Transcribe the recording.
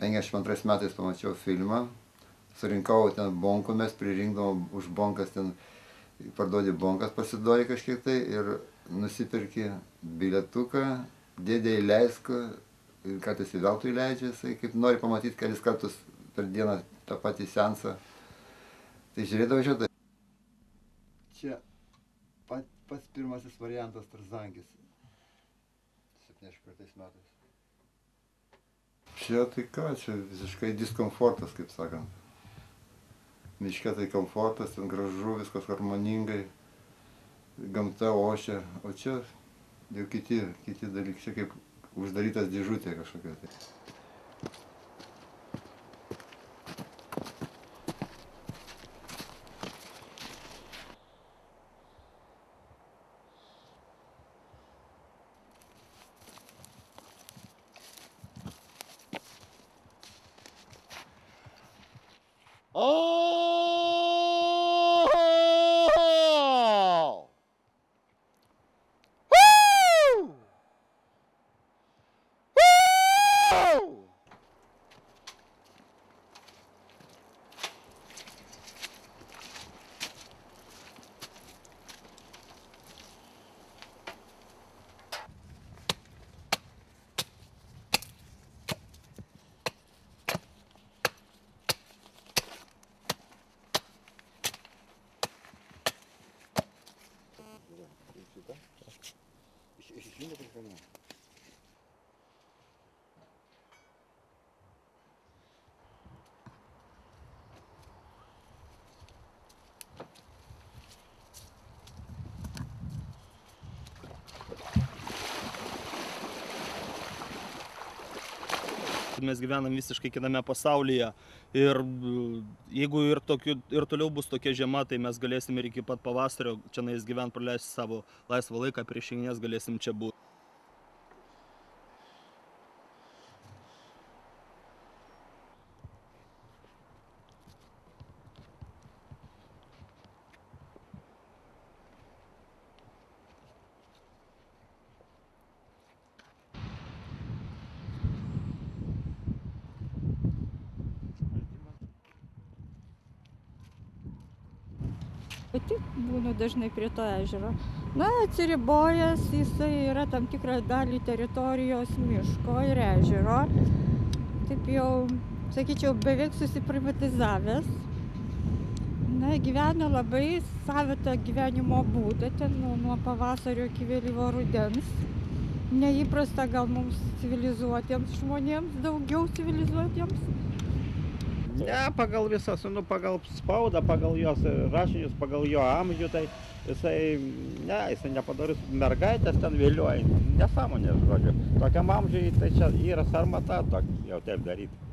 52 metais pamačiau filmą, surinkau ten bonkų, mes pririnkdavom už bonkas ten, parduodi bonkas, pasiduoji kažkiek tai ir nusipirki bilietuką, dėdė įleisk ir kartais į veltui leidžia, jisai kaip nori pamatyti kelis kartus per dieną tą patį sensą. Tai žiūrėdavau šitą. Čia pat, pats pirmasis variantas Tarzankis. 75 metais. Čia tai ką, čia visiškai diskomfortas, kaip sakant. Miške tai komfortas, ten gražu, viskas harmoningai, gamta ošia, o čia jau kiti, kiti dalykai, čia kaip uždarytas dėžutė kažkokia. Tai. Oh! Vinda para o. mes gyvenam visiškai kitame pasaulyje ir mm, jeigu ir, tokiu, ir toliau bus tokia žiema, tai mes galėsim ir iki pat pavasario čia nais gyventi, praleisti savo laisvą laiką, prieš šeiminės galėsim čia būti. Pati būnu dažnai prie to ežero. Na, atsiribojęs jisai yra tam tikrą dalį teritorijos miško ir ežero. Taip jau, sakyčiau, beveik susiprivatizavęs. Na, gyvena labai savitą gyvenimo būdą, ten nuo, nuo pavasario iki vėlyvo rudens. Neįprasta gal mums civilizuotiems žmonėms, daugiau civilizuotiems. Ne, pagal visas, nu, pagal spaudą, pagal jos rašinius, pagal jo amžių, tai jisai, ne, jisai nepadarys mergaitės ten vėliuoja, nesąmonės, žodžiu. Tokiam amžiui, tai čia yra sarmata, tok, jau taip daryti.